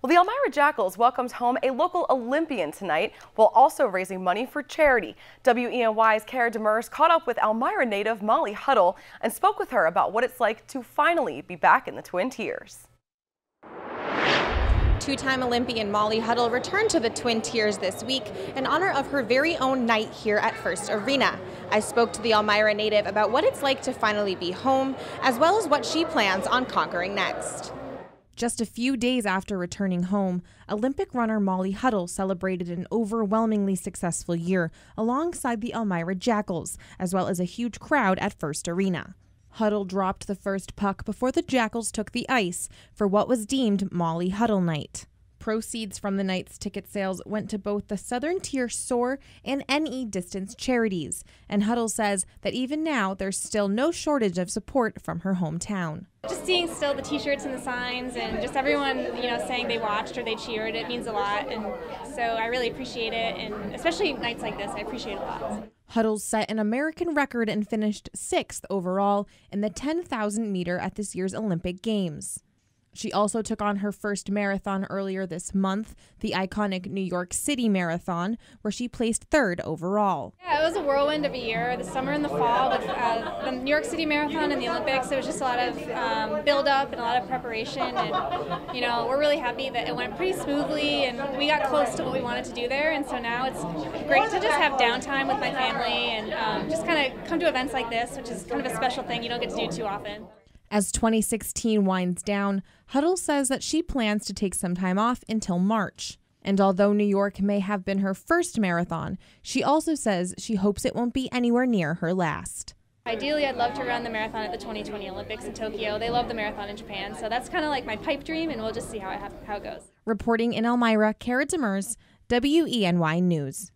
Well, the Elmira Jackals welcomes home a local Olympian tonight while also raising money for charity. WENY's Kara Demers caught up with Elmira native Molly Huddle and spoke with her about what it's like to finally be back in the Twin Tiers. Two-time Olympian Molly Huddle returned to the Twin Tiers this week in honor of her very own night here at First Arena. I spoke to the Elmira native about what it's like to finally be home, as well as what she plans on conquering next. Just a few days after returning home, Olympic runner Molly Huddle celebrated an overwhelmingly successful year alongside the Elmira Jackals, as well as a huge crowd at First Arena. Huddle dropped the first puck before the Jackals took the ice for what was deemed Molly Huddle Night. Proceeds from the night's ticket sales went to both the Southern Tier SOAR and NE Distance charities, and Huddle says that even now there's still no shortage of support from her hometown. Just seeing still the t-shirts and the signs and just everyone, you know, saying they watched or they cheered, it means a lot and so I really appreciate it and especially nights like this, I appreciate it a lot. Huddles set an American record and finished sixth overall in the 10,000 meter at this year's Olympic Games. She also took on her first marathon earlier this month, the iconic New York City Marathon, where she placed third overall. Yeah, it was a whirlwind of a year. The summer and the fall, with uh, the New York City Marathon and the Olympics, it was just a lot of um, build up and a lot of preparation. And, you know, we're really happy that it went pretty smoothly and we got close to what we wanted to do there. And so now it's great to just have downtime with my family and um, just kind of come to events like this, which is kind of a special thing you don't get to do too often. As 2016 winds down, Huddle says that she plans to take some time off until March. And although New York may have been her first marathon, she also says she hopes it won't be anywhere near her last. Ideally, I'd love to run the marathon at the 2020 Olympics in Tokyo. They love the marathon in Japan, so that's kind of like my pipe dream, and we'll just see how it, how it goes. Reporting in Elmira, Kara Demers, WENY News.